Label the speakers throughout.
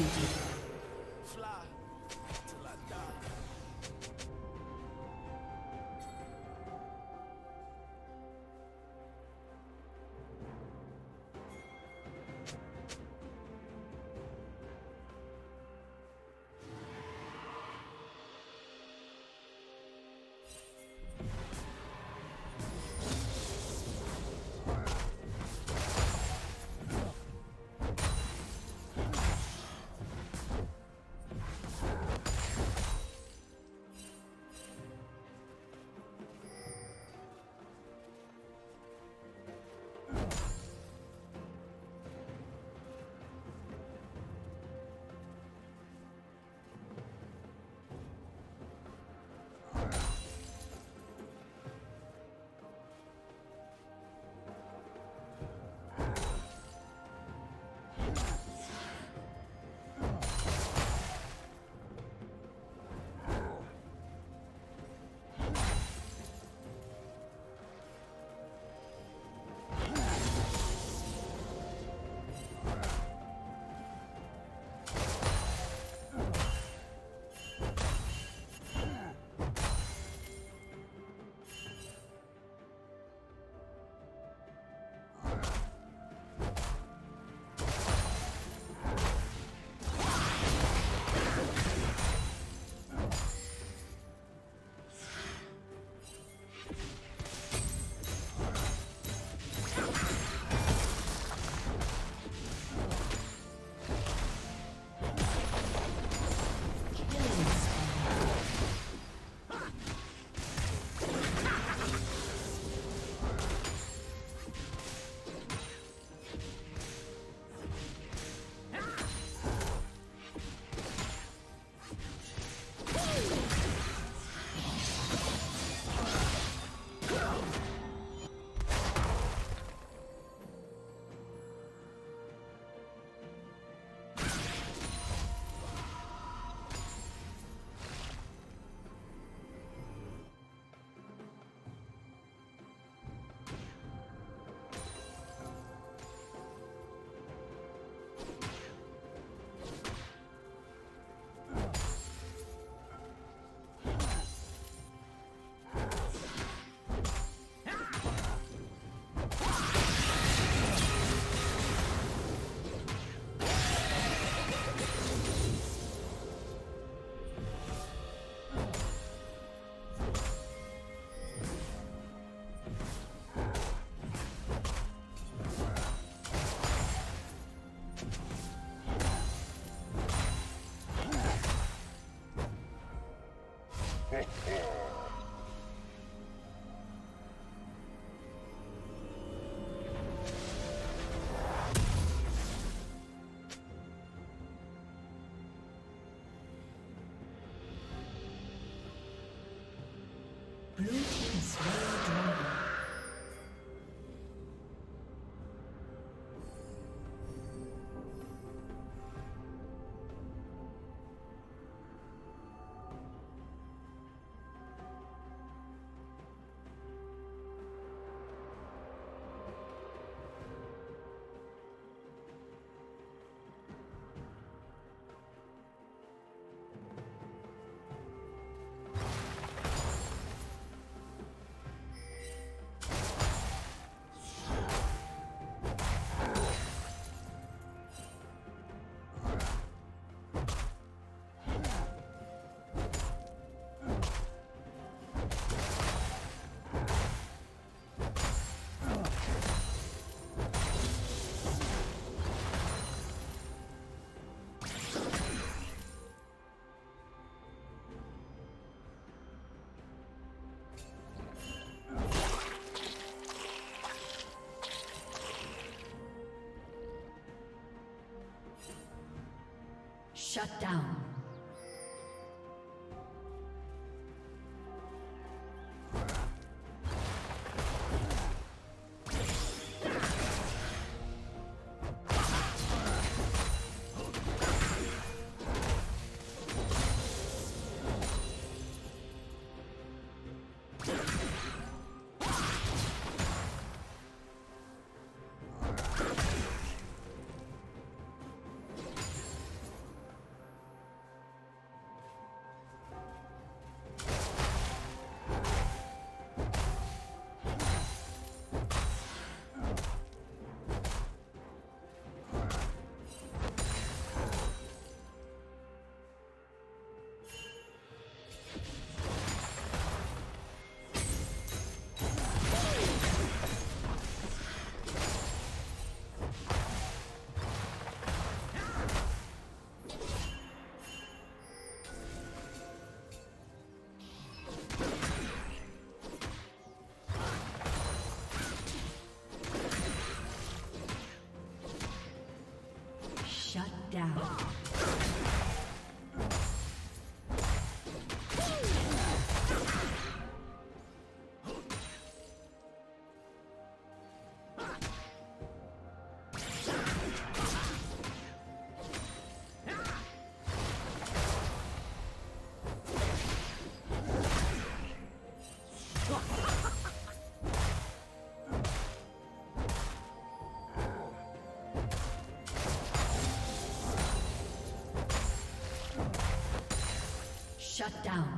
Speaker 1: Executed. Shut down. Shut down.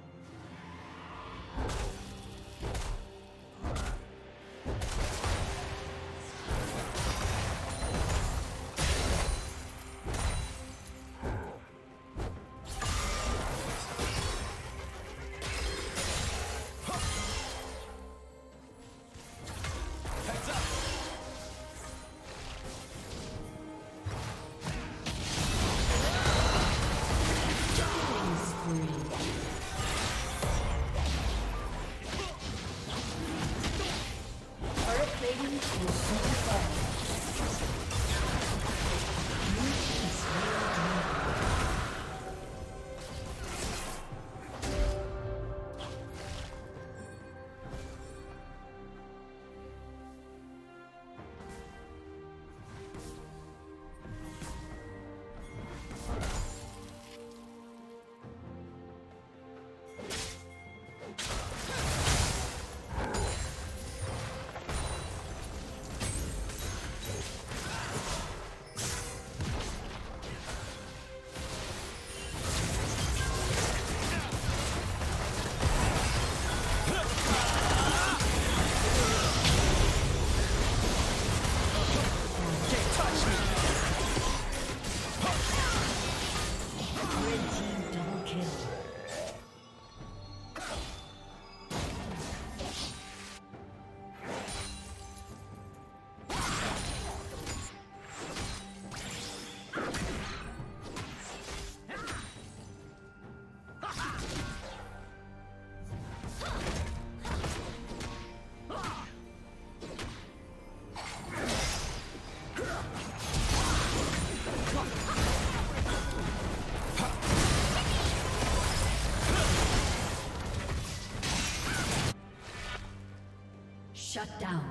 Speaker 1: Shut down.